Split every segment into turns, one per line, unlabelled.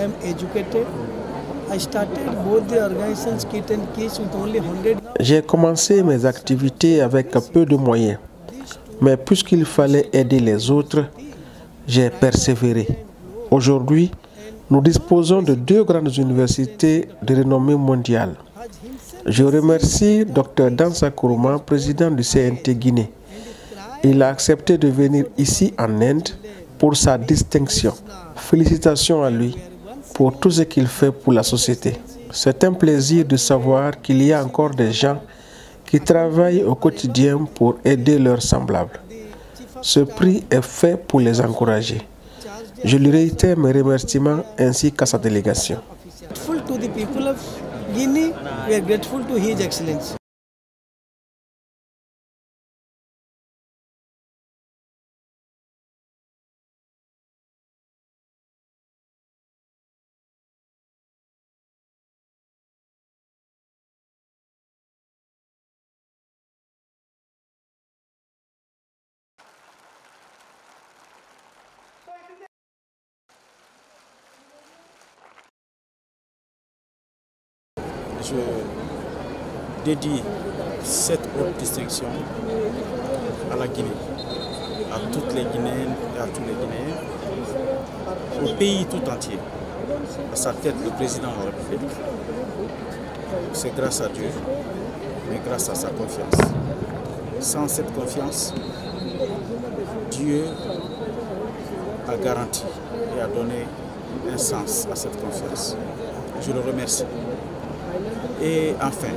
am educated. I started both the organizations Kit and Kiss with only 100.
J'ai commencé mes activités avec peu de moyens, mais puisqu'il fallait aider les autres, j'ai persévéré. Aujourd'hui, nous disposons de deux grandes universités de renommée mondiale. Je remercie Dr Dansa Kourouma, président du CNT Guinée. Il a accepté de venir ici en Inde pour sa distinction. Félicitations à lui pour tout ce qu'il fait pour la société. C'est un plaisir de savoir qu'il y a encore des gens qui travaillent au quotidien pour aider leurs semblables. Ce prix est fait pour les encourager. Je lui réitère mes remerciements ainsi qu'à sa délégation.
Je dédie cette haute distinction à la Guinée, à toutes les Guinéennes et à tous les Guinéens, au pays tout entier, à sa tête le président de la République. C'est grâce à Dieu, mais grâce à sa confiance. Sans cette confiance, Dieu a garanti et a donné un sens à cette confiance. Je le remercie. Et enfin,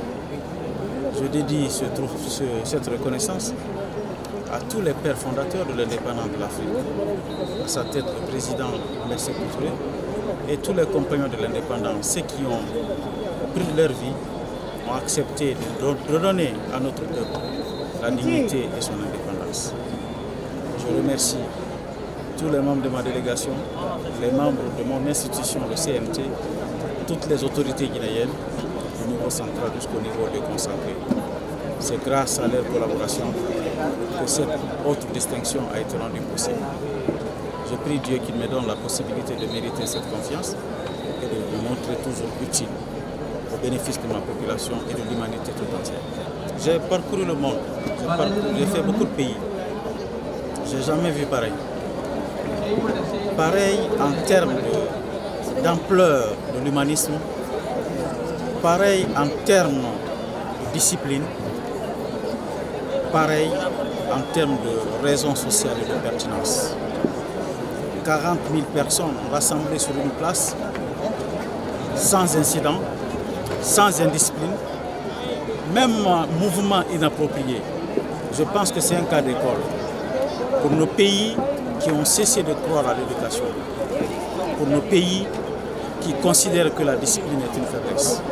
je dédie ce, ce, cette reconnaissance à tous les pères fondateurs de l'indépendance de l'Afrique, à sa tête le président Mercé Touré et tous les compagnons de l'indépendance, ceux qui ont pris leur vie, ont accepté de redonner à notre peuple la dignité et son indépendance. Je remercie tous les membres de ma délégation, les membres de mon institution, le CMT, toutes les autorités guinéennes, niveau central jusqu'au niveau déconcentré. C'est grâce à leur collaboration que cette haute distinction a été rendue possible. Je prie Dieu qu'il me donne la possibilité de mériter cette confiance et de me montrer toujours utile au bénéfice de ma population et de l'humanité tout entière. J'ai parcouru le monde, j'ai fait beaucoup de pays. J'ai jamais vu pareil. Pareil en termes d'ampleur de l'humanisme, pareil en termes de discipline, pareil en termes de raison sociale et de pertinence. 40 000 personnes rassemblées sur une place, sans incident, sans indiscipline, même mouvement inapproprié. Je pense que c'est un cas d'école pour nos pays qui ont cessé de croire à l'éducation, pour nos pays qui considèrent que la discipline est une faiblesse.